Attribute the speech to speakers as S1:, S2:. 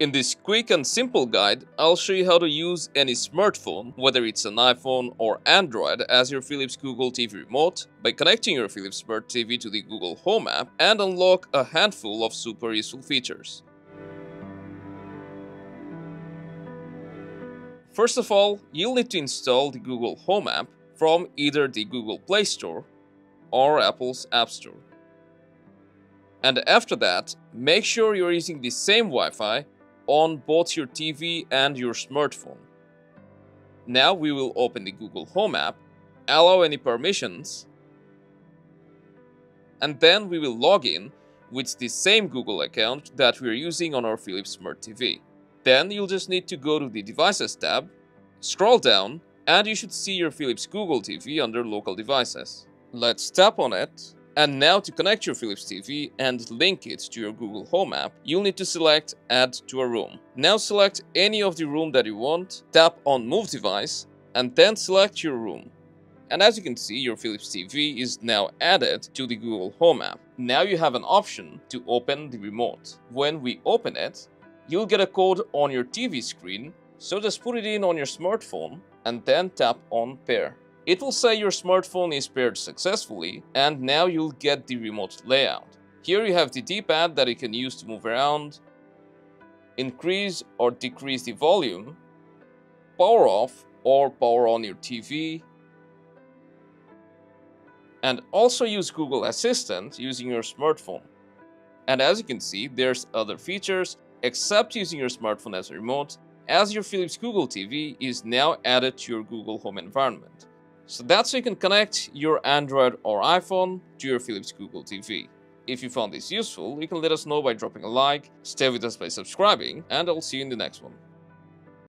S1: In this quick and simple guide, I'll show you how to use any smartphone, whether it's an iPhone or Android, as your Philips Google TV remote by connecting your Philips Smart TV to the Google Home app and unlock a handful of super useful features. First of all, you'll need to install the Google Home app from either the Google Play Store or Apple's App Store. And after that, make sure you're using the same Wi-Fi on both your TV and your smartphone. Now we will open the Google Home app, allow any permissions, and then we will log in with the same Google account that we're using on our Philips Smart TV. Then you'll just need to go to the Devices tab, scroll down, and you should see your Philips Google TV under Local Devices. Let's tap on it and now to connect your Philips TV and link it to your Google Home app, you'll need to select Add to a room. Now select any of the room that you want, tap on Move Device, and then select your room. And as you can see, your Philips TV is now added to the Google Home app. Now you have an option to open the remote. When we open it, you'll get a code on your TV screen, so just put it in on your smartphone and then tap on Pair. It will say your smartphone is paired successfully and now you'll get the remote layout. Here you have the D-pad that you can use to move around, increase or decrease the volume, power off or power on your TV, and also use Google Assistant using your smartphone. And as you can see, there's other features except using your smartphone as a remote, as your Philips Google TV is now added to your Google Home environment. So that's how you can connect your Android or iPhone to your Philips Google TV. If you found this useful, you can let us know by dropping a like, stay with us by subscribing, and I'll see you in the next one.